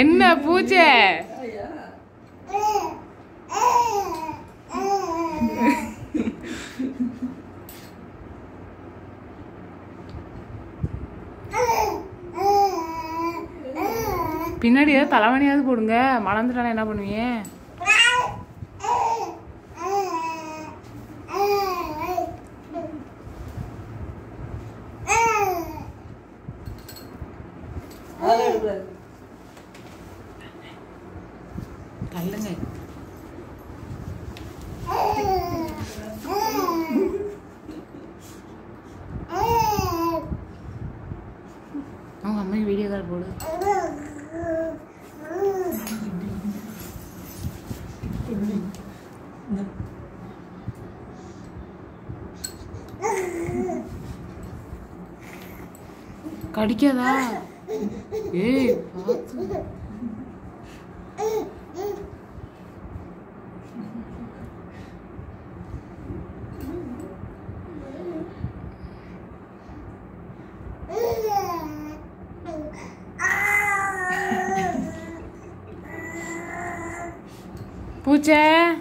என்ன பூஜை? பின்னாடி ஏதாவது தலைவணியாவது போடுங்க. மறந்துட்டாலும் என்ன பண்ணுவீங்க? அதெல்லாம் எடுக்கூடாது தள்ளுங்க. அவங்க அம்மைக்கு வீடியோ கால் போடு. கடிக்காதா? ए बात पूछे।